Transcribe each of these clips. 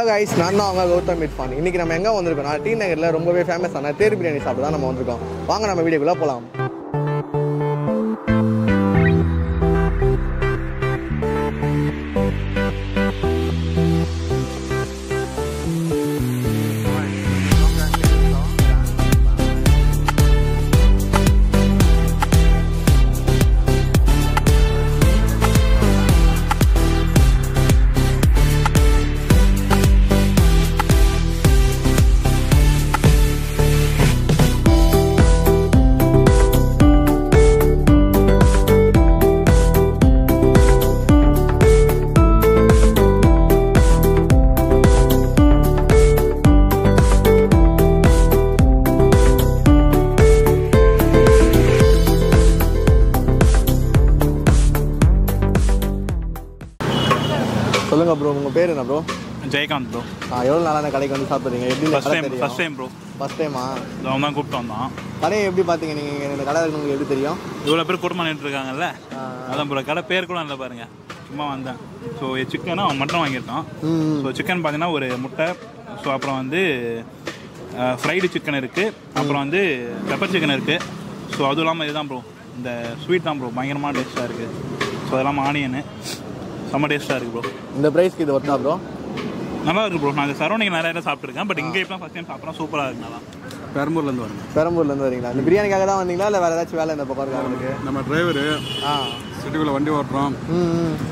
Hello guys நான் தான் அவங்க கௌதம் இர்ஃபான் இன்னைக்கு நம்ம எங்கே வந்திருக்கோம்னா டி நகரில் ரொம்பவே ஃபேமஸான தேர் பிரியாணி சாப்பிட்டு தான் நம்ம வந்திருக்கோம். வாங்க நம்ம வீடியோக்குள்ளே போகலாம் சொல்லுங்க ப்ரோ உங்கள் பேர் என்ன ப்ரோ ஜெயகாந்த் ப்ரோ எவ்வளோ நாளான கடைக்கு வந்து சாப்பிட்றீங்க? எப்படி கடை time first time bro first டைமா அவன் தான் கூப்பிட்டு வந்தான். கடையை எப்படி பார்த்தீங்க நீங்கள் இந்த கடை உங்களுக்கு எப்படி தெரியும்? இவ்வளோ பேர் கூட்டமாக இருக்காங்கல்ல? ஆ. அதான் ப்ரோ கடை பேர் கூட இல்லை பாருங்க. சும்மா வந்தேன். ஸோ சிக்கனும் அவன் மட்டும் வாங்கியிருக்கான் ம் ஸோ சிக்கன் பார்த்தீங்கன்னா ஒரு முட்டை. ஸோ அப்புறம் வந்து ஃப்ரைடு சிக்கன் இருக்குது அப்புறம் வந்து பெப்பர் சிக்கன் இருக்குது ஸோ அதுவும் இல்லாமல் இதுதான் ப்ரோ இந்த ஸ்வீட் தான் ப்ரோ பயங்கரமாக டேஸ்ட்டாக இருக்குது ஸோ அது இல்லாமல் ஆனியனு செம்ம டேஸ்ட்டாக இருக்குது ப்ரோ இந்த ப்ரைஸ்க்கு இது ஒர்த்தா ப்ரோ நல்லா இருக்கு ப்ரோ நாங்கள் சரௌண்டிங் நிறைய இடம் சாப்பிட்ருக்கேன் பட் இங்கே இப்போ ஃபஸ்ட் டைம் சாப்பிட்றோம் சூப்பராக இருக்கு நல்லா. பெரம்பூர்லேருந்து வரேன். பெரம்பூர்லேருந்து வரீங்களா? இந்த பிரியாணிக்காக தான் வந்தீங்களா? இல்லை வேறு ஏதாச்சும் வேலை இந்த பக்கம் இருக்கா உங்களுக்கு? நம்ம டிரைவரு ஆ. சிட்டிக்குள்ளே வண்டி ஓட்டுறோம்.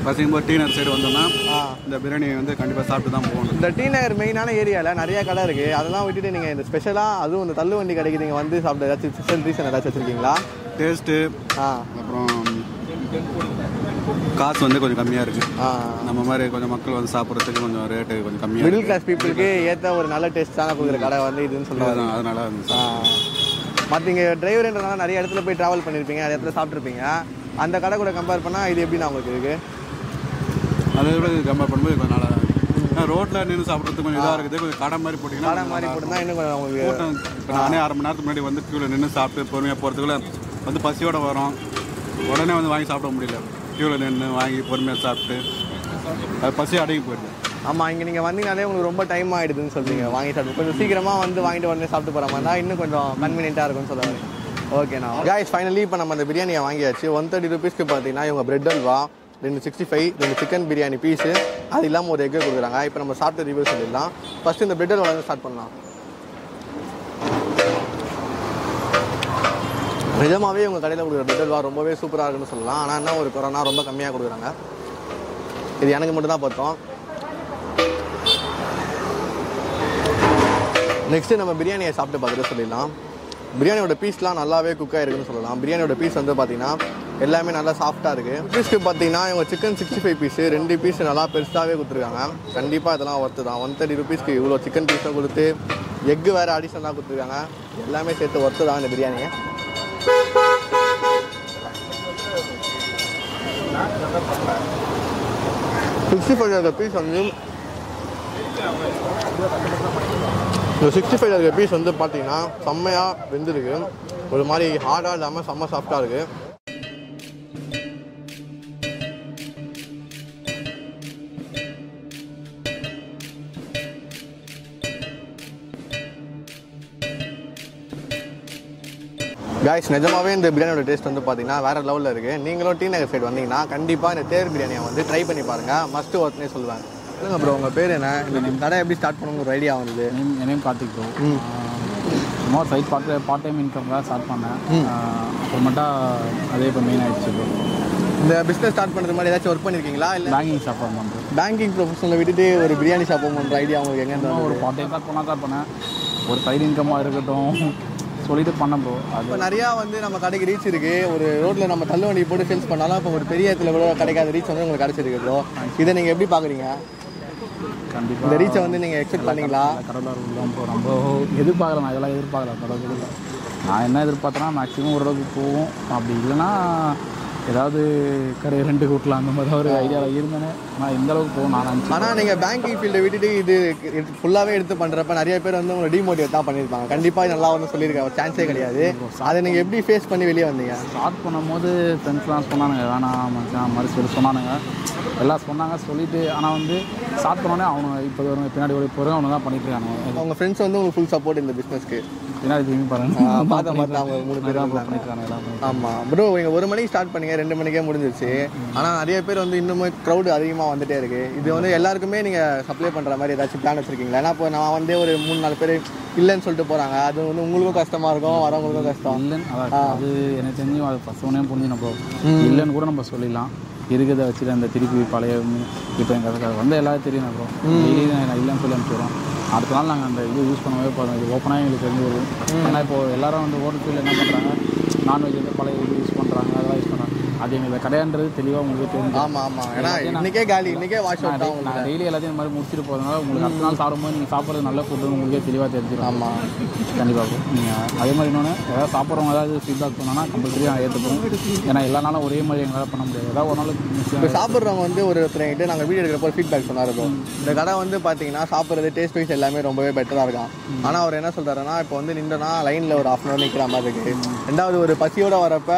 பசங்க டீ நகர் சைடு வந்தோம்னா ஆ. இந்த பிரியாணி வந்து கண்டிப்பாக சாப்பிட்டு தான் போகணும். இந்த டி நகர் மெயினான ஏரியாவில் நிறைய கடை இருக்குது அதெல்லாம் விட்டுட்டு நீங்கள் இந்த ஸ்பெஷலாக அதுவும் இந்த தள்ளு வண்டி கடைக்கு நீங்கள் வந்து சாப்பிட ஏதாச்சும் ஸ்பெஷல் ரீசன் ஏதாச்சும் வச்சுருக்கீங்களா? டேஸ்ட்டு ஆ. அப்புறம் காசு வந்து கொஞ்சம் கம்மியாக இருக்குது நம்ம மாதிரி கொஞ்சம் மக்கள் வந்து சாப்பிட்றதுக்கு கொஞ்சம் ரேட்டு கொஞ்சம் கம்மியாக மிடில் கிளாஸ் பீப்புளுக்கு ஏற்ற ஒரு நல்ல டேஸ்ட்டான கொடுக்குற கடை வந்து இதுன்னு சொல்லுவாங்க அதனால வந்து மற்ற டிரைவர்ன்றனால நிறைய இடத்துல போய் ட்ராவல் பண்ணியிருப்பீங்க நிறைய இடத்துல சாப்பிட்ருப்பீங்க அந்த கடை கூட கம்பேர் பண்ணால் இது எப்படின்னா உங்களுக்கு இருக்குது அதை விட கம்பேர் பண்ணும்போது கொஞ்சம் நல்லா ரோட்டில் நின்று சாப்பிட்றதுக்கு கொஞ்சம் இதாக இருக்குது. கொஞ்சம் கடை மாதிரி போட்டிங்கன்னா கடை மாதிரி போட்டுருந்தா இன்னும் கொஞ்சம் உங்களுக்கு நானே அரை மணி நேரத்துக்கு முன்னாடி வந்து க்யூவில் நின்று சாப்பிட்டு பொறுமையாக போகிறதுக்குள்ள வந்து பசியோட வரோம். உடனே வந்து வாங்கி சாப்பிட முடியல. க்யூவில் நின்று வாங்கி பொறுமையாக சாப்பிட்டு அது பசி அடங்கி போயிடுது. ஆமாம் இங்கே நீங்கள் வந்தீங்கனாலே உங்களுக்கு ரொம்ப டைம் ஆகிடுதுன்னு சொல்றீங்க வாங்கி சாப்பிட்டு. கொஞ்சம் சீக்கிரமாக வந்து வாங்கிட்டு உடனே சாப்பிட்டு போகிற மாதிரி தான் இன்னும் கொஞ்சம் கன்வீனியண்ட்டாக இருக்கும்னு சொல்லுவாங்க ஓகேண்ணா காய்ஸ் ஃபைனலி இப்போ நம்ம அந்த பிரியாணியை வாங்கியாச்சு. ஒன் தேர்ட்டி ருபீஸ்க்கு பார்த்தீங்கன்னா இவங்க பிரெட் அல்வா ரெண்டு சிக்ஸ்டி ஃபைவ் ரெண்டு சிக்கன் பிரியாணி பீஸு அது இல்லாமல் ஒரு எக்கு கொடுக்குறாங்க. இப்போ நம்ம சாப்பிட்டு ரிவ்யூ சொல்லிடலாம். ஃபஸ்ட்டு இந்த பிரெட் அல்வா ஸ்டார்ட் பண்ணலாம். நிஜமாவே உங்கள் கடையில் கொடுக்குற பிரெட் அல்வா ரொம்பவே சூப்பராக இருக்குன்னு சொல்லலாம். ஆனால் என்ன ஒரு கொரோனா ரொம்ப கம்மியாக கொடுக்குறாங்க. இது எனக்கு மட்டும் தான் பார்த்தோம் நெக்ஸ்ட்டு நம்ம பிரியாணியை சாப்பிட்டு பார்த்துட்டு சொல்லிடலாம். பிரியாணியோட பீஸ்லாம் நல்லாவே குக் ஆயிருக்குன்னு சொல்லலாம். பிரியாணியோட பீஸ் வந்து பார்த்தீங்கன்னா எல்லாமே நல்லா சாஃப்டாக இருக்குது பீஸ்க்கு பார்த்தீங்கன்னா இவங்க சிக்கன் சிக்ஸ்டி ஃபைவ் பீஸு ரெண்டு பீஸ் நல்லா பெருசாகவே கொடுத்துருக்காங்க. கண்டிப்பாக இதெல்லாம் ஒர்த்து தான். ஒன் தேர்ட்டி ருபீஸ்க்கு இவ்வளோ சிக்கன் பீஸும் கொடுத்து எக்கு வேறு அடிஷனலாக கொடுத்துருக்காங்க. எல்லாமே சேர்த்து ஒர்த்து தான் இந்த பிரியாணியை. சிக்ஸ்டி ஃபைவ் இருக்க பீஸ் வந்து இந்த சிக்ஸ்டி ஃபைவ் இருக்க பீஸ் வந்து பார்த்தீங்கன்னா செம்மையாக வெந்திருக்கு. ஒரு மாதிரி ஹார்டாக இல்லாமல் செம்ம சாஃப்டாக இருக்குது காய்ஸ் நிஜமாவே இந்த பிரியாணியோட டேஸ்ட் வந்து பார்த்தீங்கன்னா வேறு லெவலில் இருக்குது நீங்களும் டி நகர் சைடு வந்தீங்கன்னா கண்டிப்பாக இந்த தேர் பிரியாணியை வந்து ட்ரை பண்ணி பாருங்கள் மஸ்ட் ஒர்க்னே சொல்லுவேன். இல்லைங்க ப்ரோ உங்கள் பேர் என்ன? இந்த கடை எப்படி ஸ்டார்ட் பண்ணணும்னு ஒரு ஐடியா வந்தது. நேம் என் நேம் கார்த்திக். சும்மா சைட் பார்ட் பார்ட் டைம் இன்கம்காக ஸ்டார்ட் பண்ணேன். அப்புறமேட்டா அதே இப்போ மெயின் ஆயிடுச்சு ப்ரோ இந்த பிஸ்னஸ் ஸ்டார்ட் பண்ணுறது மாதிரி ஏதாச்சும் ஒர்க் பண்ணியிருக்கீங்களா இல்லை பேங்கிங் ஷாப் பண்ணுறேன் பேங்கிங் ப்ரொஃபஷனில் விட்டுட்டு ஒரு பிரியாணி ஷாப் பண்ணுற ஐடியா உங்களுக்கு எங்கே ஒரு பார்ட் டைம் ஸ்டார்ட் பண்ணேன். ஒரு சைடு இன்கமாக இருக்கட்டும். சொல்லிட்டு பண்ணேன் ப்ரோ இப்போ நிறையா வந்து நம்ம கடைக்கு ரீச் இருக்கு. ஒரு ரோட்டில் நம்ம தள்ளு வண்டி போட்டு சேல்ஸ் பண்ணாலும் இப்போ ஒரு பெரிய இடத்துல கூட கிடைக்காத ரீச் வந்து உங்களுக்கு கிடைச்சிருக்கு ப்ரோ இதை நீங்கள் எப்படி பார்க்குறீங்க கண்டிப்பாக இந்த ரீச்சை வந்து நீங்கள் எக்ஸ்பெக்ட் பண்ணீங்களா? தான் ப்ரோ ரொம்ப எதிர்பார்க்கல நான் இதெல்லாம் எதிர்பார்க்கல. கடவுள் நான் என்ன எதிர்பார்த்தேன்னா மேக்ஸிமம் ஓரளவுக்கு போகும். அப்படி இல்லைன்னா ஏதாவது கடை ரெண்டு கூட்டலாம் அந்த மாதிரி ஒரு ஐடியாவில் இருந்தேனே. ஆனால் எந்த அளவுக்கு போகும் நான் ஆனால் நீங்கள் பேங்கிங் ஃபீல்டை விட்டுட்டு இது ஃபுல்லாகவே எடுத்து பண்ணுறப்ப நிறைய பேர் வந்து உங்களை டிமோட்டிவேட் தான் பண்ணியிருப்பாங்க. கண்டிப்பாக நல்லா வந்து சொல்லியிருக்காங்க. சான்ஸே கிடையாது. அதை நீங்கள் எப்படி ஃபேஸ் பண்ணி வெளியே வந்தீங்க? ஸ்டார்ட் பண்ணும்போது ஃப்ரெண்ட்ஸ்லாம் சொன்னானுங்க வேணாம் மச்சான் மாதிரி சொல்லி சொன்னானுங்க. எல்லாம் சொன்னாங்க சொல்லிட்டு ஆனால் வந்து ஸ்டார்ட் பண்ணோன்னே அவனு இப்போ பின்னாடி ஓடி போகிறோம் அவனு தான் பண்ணிட்டு இருக்காங்க அவங்க ஃப்ரெண்ட்ஸ் வந்து உங்களுக்கு ஃபுல் சப்போர்ட் இந்த பிஸ்னஸ்க்கு பின்னாடி திரும்பி பாருங்க. பார்த்தா பார்த்தா அவங்க மூணு பேர் ஆமாம் ப்ரோ நீங்கள் ஒரு மணிக்கு ஸ்டார்ட் பண்ணீங்க ரெண்டு மணிக்கே முடிஞ்சிருச்சு. ஆனால் நிறைய பேர் வந்து இன்னுமே க்ரௌடு அதிகமாக வந்துட்டே இருக்கு. இது வந்து எல்லாருக்குமே நீங்கள் சப்ளை பண்ணுற மாதிரி ஏதாச்சும் பிளான் வச்சிருக்கீங்களா? ஏன்னா இப்போ நான் வந்து ஒரு மூணு நாலு பேர் இல்லைன்னு சொல்லிட்டு போகிறாங்க அது வந்து உங்களுக்கும் கஷ்டமாக இருக்கும் வரவங்களுக்கும் கஷ்டம். இல்லைன்னு அது எனக்கு தெரிஞ்சு அது ஃபஸ்ட் ஒன்றே புரிஞ்சு நம்ம இல்லைன்னு கூட நம்ம சொல்லிடலாம். இருக்கிறத வச்சுட்டு அந்த திருப்பி பழைய இப்போ எங்களுக்கு வந்து எல்லாரும் தெரியும் அப்புறம் நான் இல்லைன்னு சொல்லி அனுப்பிச்சிடுறோம் அடுத்த நாள் நாங்கள் அந்த இது யூஸ் பண்ணவே போகிறோம் இது ஓப்பனாக எங்களுக்கு தெரிஞ்சு வரும். ஏன்னா இப்போ எல்லாரும் வந்து ஹோட்டல் ஃபீல்டில் என்ன பண்ணுறாங்க நான்வெஜ் வந்து பழைய இது யூஸ் பண்ணுறாங்க அதெல்லாம் யூஸ் பண்ணுறாங்க அது எங்களுக்கு கடையான்றது தெளிவாக உங்களுக்கு தெரிஞ்சு. ஆமாம் ஆமாம் ஏன்னா இன்னைக்கே காலி இன்னைக்கே வாஷ் அவுட் தான் நான் டெய்லி எல்லாத்தையும் இந்த மாதிரி முடிச்சுட்டு போகிறதுனால உங்களுக்கு அடுத்த நாள் சாப்பிடும்போது நீங்கள் சாப்பிட்றது நல்ல ஃபுட்டு உங்களுக்கே தெளிவாக தெரிஞ்சிடும் ஆமாம் கண்டிப்பாக நீங்கள் அதே மாதிரி இன்னொன்று ஏதாவது சாப்பிட்றவங்க ஏதாவது ஃபீட்பேக் பண்ணோன்னா கம்பல்சரி நான் ஏற்றுப்போம் ஏன்னா எல்லா நாளும் ஒரே மாதிரி எங்களால் பண்ண முடியாது. ஏதாவது ஒரு நாள் இப்போ சாப்பிட்றவங்க வந்து ஒரு ஒருத்தர்கிட்ட நாங்கள் வீடியோ எடுக்கிறப்போ ஃபீட்பேக் bro. இந்த கடை வந்து பார்த்தீங்கன்னா சாப்பிட்றது டேஸ்ட் வைஸ் எல்லாமே ரொம்பவே பெட்டராக இருக்கும். ஆனால் அவர் என்ன சொல்கிறாருன்னா இப்போ வந்து நின்றனா லைனில் ஒரு ஆஃப் அன் ஹவர் நிற்கிற மாதிரி இருக்குது ரெண்டாவது ஒரு பசியோட வரப்ப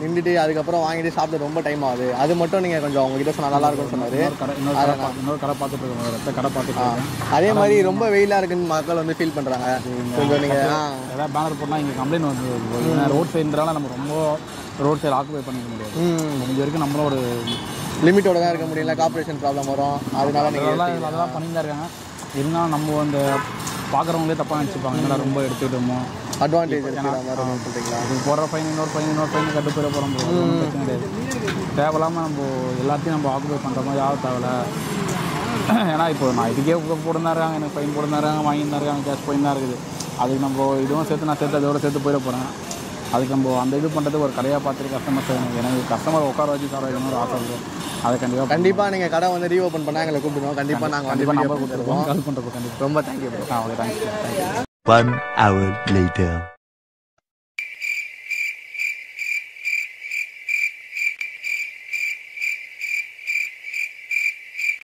நின்றுட்டு அதுக்கப்புறம் வாங்கிட்டு சாப்பிட ரொம்ப டைம் ஆகுது. அது மட்டும் நீங்கள் கொஞ்சம் உங்ககிட்ட சொன்னால் நல்லா இருக்கும்னு சொன்னார். இன்னொரு கடை பார்த்துட்டு கடை பார்த்துட்டு அதே மாதிரி ரொம்ப வெயிலாக இருக்குன்னு மக்கள் வந்து ஃபீல் பண்ணுறாங்க கொஞ்சம் நீங்கள் ஏதாவது பேனர் போட்டால் இங்கே கம்ப்ளைண்ட் வந்து ரோட் சைடுன்றனால நம்ம ரொம்ப ரோட் சைடு ஆக்குபை பண்ணிக்க முடியாது. முடிஞ்ச வரைக்கும் நம்மளும் ஒரு லிமிட்டோட தான் இருக்க முடியல கார்பரேஷன் ப்ராப்ளம் வரும். அதனால நீங்கள் அதெல்லாம் தான் இருக்காங்க. இருந்தாலும் நம்ம அந்த பார்க்குறவங்களே தப்பாக நினச்சிப்பாங்க. என்னடா ரொம்ப எடுத்துக்கிட்டோமோ? அட்வான்டேஜ் சொல்கிறீங்களா இது போடுற ஃபைன் இன்னொரு ஃபைன் இன்னொரு ஃபைன் கட்டு போயிட போகிறோம் பிரச்சனை கிடையாது. தேவையில்லாமல் நம்ம எல்லாத்தையும் நம்ம ஆக்குபை பண்ணுற மாதிரி ஆக தேவையில்ல. ஏன்னா இப்போ நான் இதுக்கே உங்க போட்டு இருக்காங்க எனக்கு ஃபைன் போட்டு இருக்காங்க வாங்கி தான் இருக்காங்க கேஷ் போய் தான் இருக்குது. அதுக்கு நம்ம இதுவும் சேர்த்து நான் சேர்த்து அதோட சேர்த்து போயிட போகிறேன் அதுக்கு நம்ம அந்த இது பண்ணுறதுக்கு ஒரு கடையாக பார்த்துட்டு கஸ்டமர்ஸ் எனக்கு கஸ்டமர் உட்கார வச்சு வைக்கணும்னு ஒரு ஆசை இருக்கும் அதை கண்டிப்பாக கண்டிப்பாக நீங்கள் கடை வந்து ரீஓப்பன் பண்ணால் எங்களை கூப்பிடுவோம் கண்டிப்பாக நாங்கள் கண்டிப்பாக நம்பர் கொடுத்துருவோம். கால் பண்ணுறப்போ கண்டிப்பாக ரொம்ப thank you ah okay thanks thank you One hour later.